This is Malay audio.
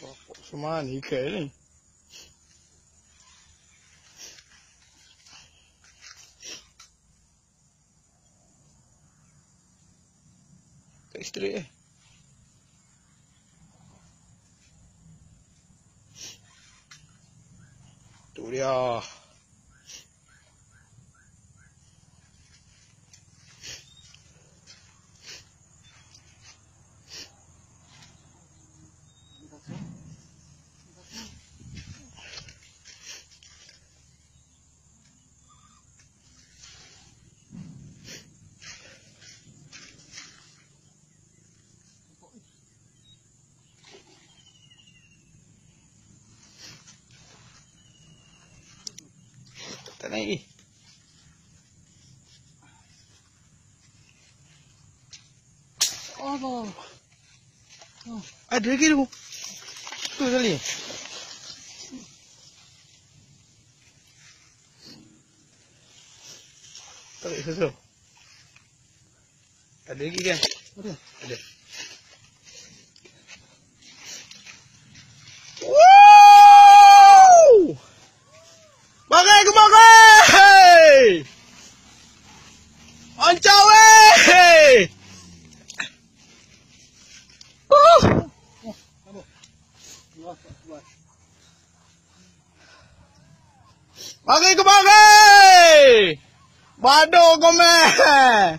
What, what's the man? Are you kidding? Tak straight eh. Tu dia. Tak naik ni. Oh, Ada lagi tu. Tu tali. Tarik sesuatu. Ada lagi kan? ada. Ada. Ke bagai! Bado kau meh!